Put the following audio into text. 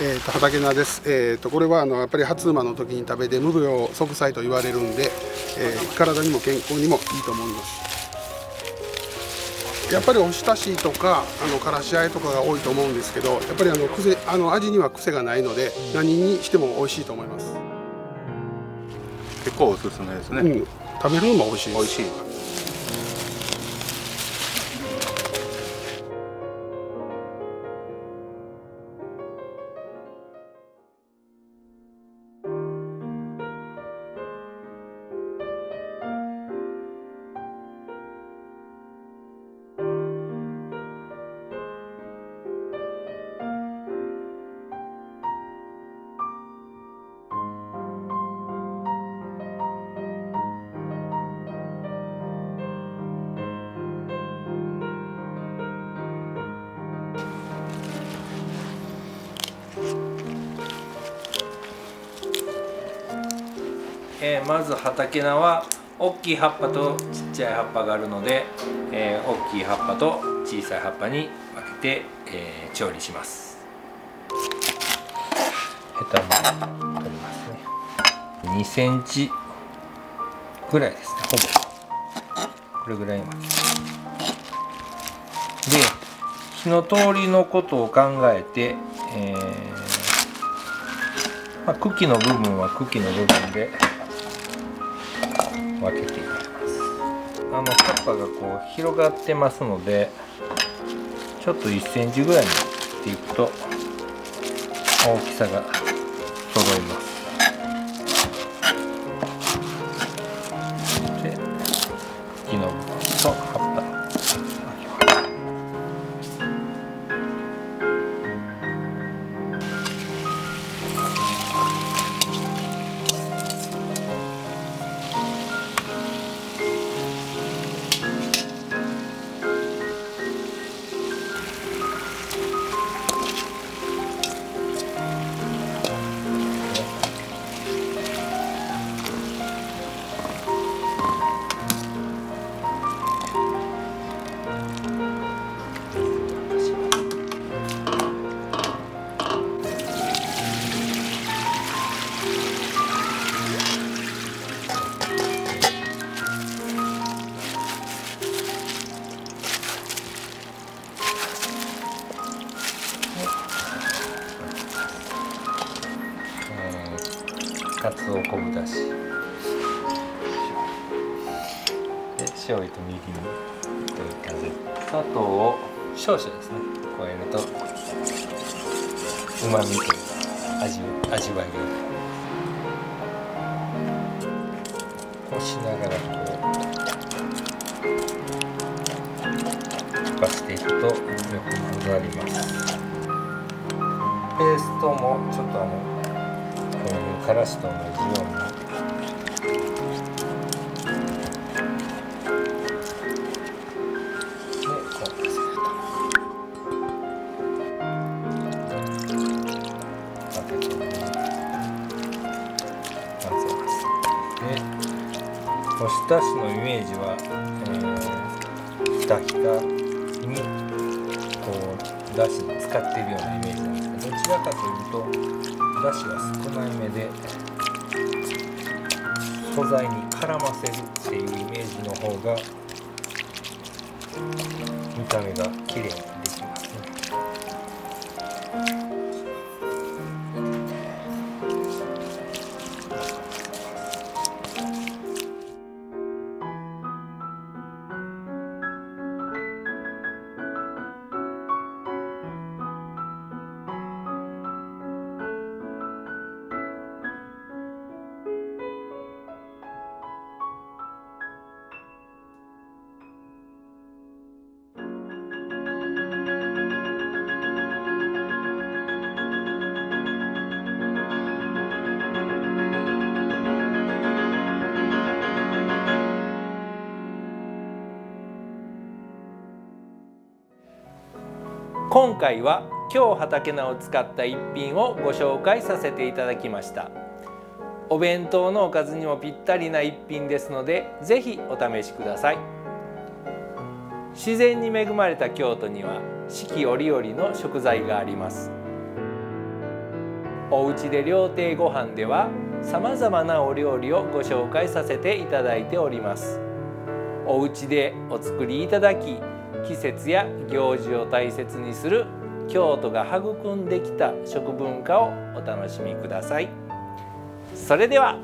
えーと、畑菜です、えーと、これはあのやっぱり初馬の時に食べて無病息災と言われるんで、えー、体にも健康にもいいと思います。やっぱりおひたしとかあのからしあえとかが多いと思うんですけどやっぱりあの癖あの味には癖がないので何にしても美味しいと思います。結構おすすめですね、うん、食べるのも美味しい美味しいえー、まず畑菜は大きい葉っぱとちっちゃい葉っぱがあるので、えー、大きい葉っぱと小さい葉っぱに分けて、えー、調理します。ヘタも取りますね。2センチぐらいですねほぼ。これぐらいまでで火の通りのことを考えて、えーまあ、茎の部分は茎の部分で分けていきます。あの葉っぱがこう広がってますのでちょっと1センチぐらいに切っていくと大きさが揃います。で木の部分と葉っぱ。かつお昆布だし。で醤油とみりんという感じ。で砂糖を少々ですね。加えるとうまみというか味味わいがこうしながらこう溶かしていくとよく混ざります。ペーストもちょっとあのからしと同じようにおひたしのイメージは、えー、ひたひたにこうだし使っているようなイメージなんですけどどちらかというとだしは少ないめで素材に絡ませるっていうイメージの方が見た目が綺麗に今回は今日畑菜を使った一品をご紹介させていただきました。お弁当のおかずにもぴったりな一品ですので是非お試しください。自然に恵まれた京都には四季折々の食材があります。おうちで料亭ご飯ではさまざまなお料理をご紹介させていただいております。おうちでお作りいただき季節や行事を大切にする京都が育んできた食文化をお楽しみください。それでは。